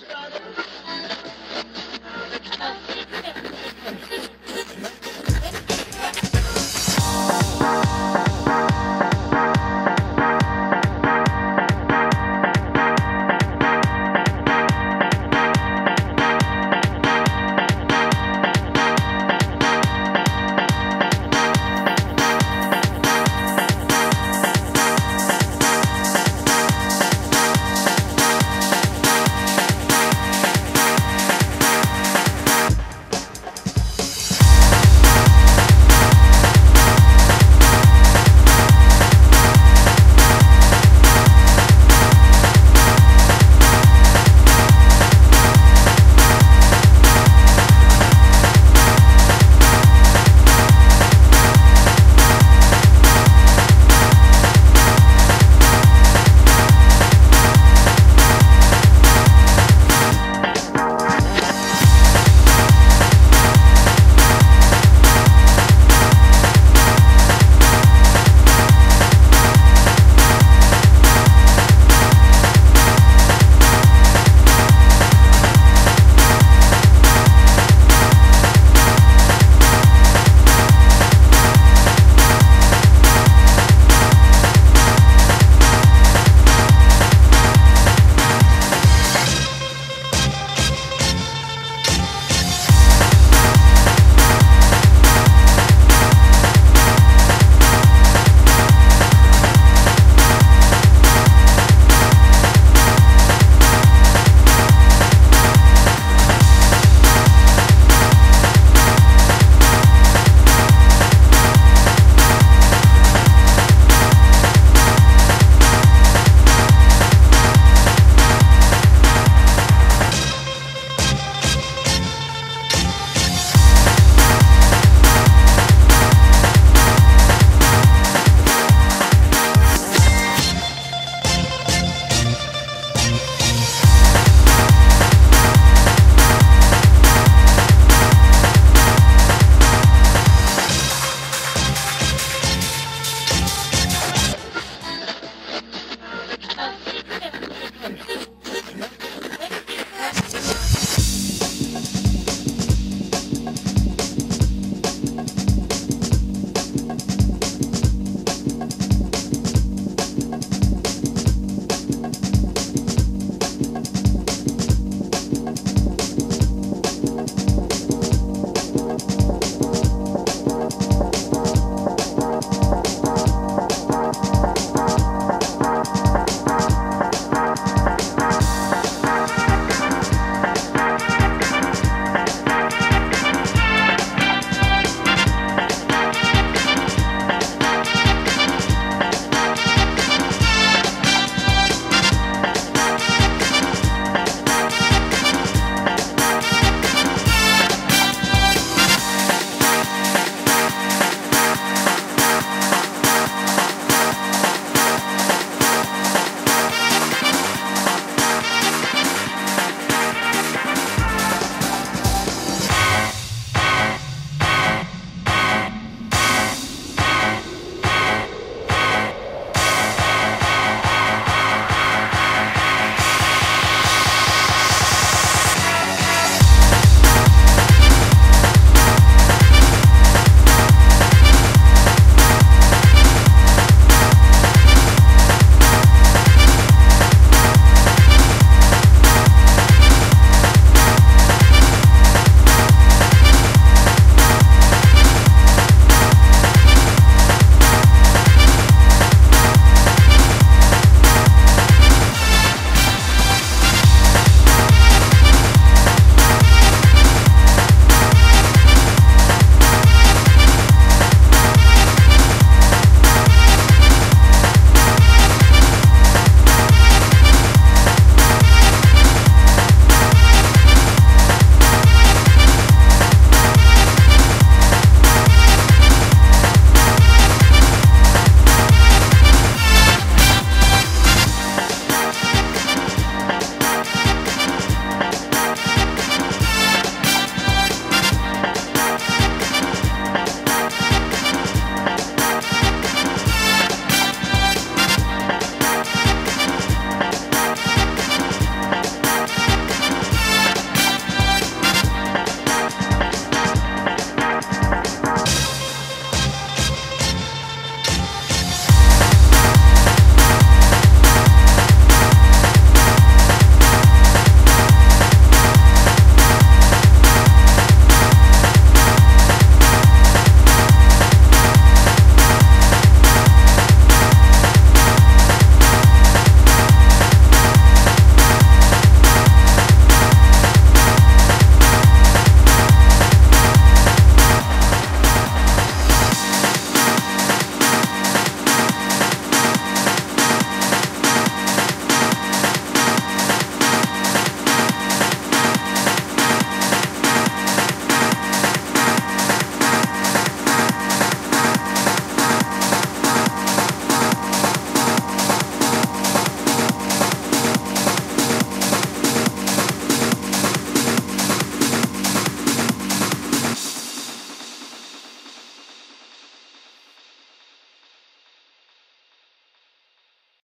Shut up.